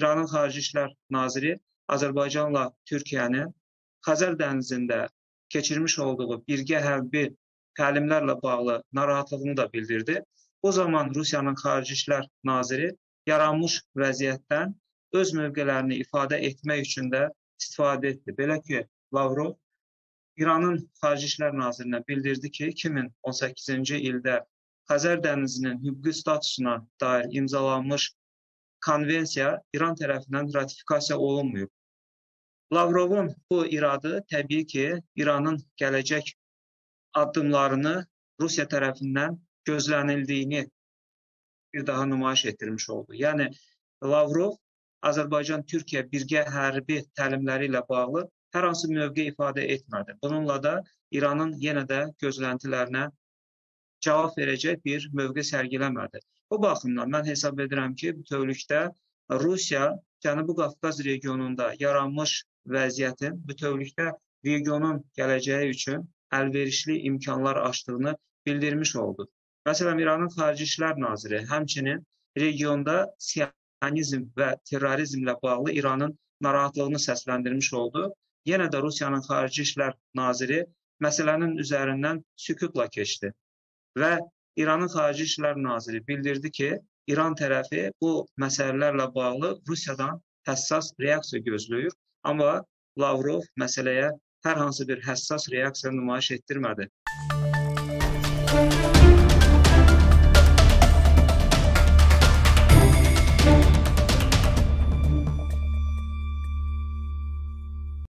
İranın Xarici İşlər Naziri Azərbaycanla Türkiyənin Xəzər dənizində keçirmiş olduğu birgə hərbi təlimlərlə bağlı narahatlığını da bildirdi. O zaman Rusiyanın Xarici İşlər Naziri yaranmış vəziyyətdən öz mövqelərini ifadə etmək üçün də istifadə etdi. Belə ki, Lavrov İranın Xarici İşlər Nazirinə bildirdi ki, 2018-ci ildə Xəzər dənizinin hüquqi statusuna dair imzalanmış konvensiya İran tərəfindən ratifikasiya olunmuyub. Lavrovun bu iradı təbii ki, İranın gələcək addımlarını Rusiya tərəfindən gözlənildiyini bir daha nümayiş etdirmiş oldu. Yəni Lavrov Azərbaycan-Türkiyə birgə hərbi təlimləri ilə bağlı hər hansı mövqe ifadə etmədi. Bununla da İranın yenə də gözləntilərinə cavab verəcək bir mövqe sərgiləmədi. Bu baxımdan mən hesab edirəm ki, bütövlükdə Rusiya Cənubi Qafqaz regionunda yaranmış vəziyyətin bütövlükdə regionun gələcəyi üçün əlverişli imkanlar açdığını bildirmiş oldu. Məsələn, İranın Xarici İşlər Naziri həmçinin regionda siyonizm və terrorizmlə bağlı İranın narahatlığını səsləndirmiş oldu yenə də Rusiyanın Xarici İşlər Naziri məsələnin üzərindən sükutla keçdi və İranın Xarici İşlər Naziri bildirdi ki, İran tərəfi bu məsələlərlə bağlı Rusiyadan həssas reaksiya gözləyir, amma Lavrov məsələyə hər hansı bir həssas reaksiya nümayiş etdirmədi.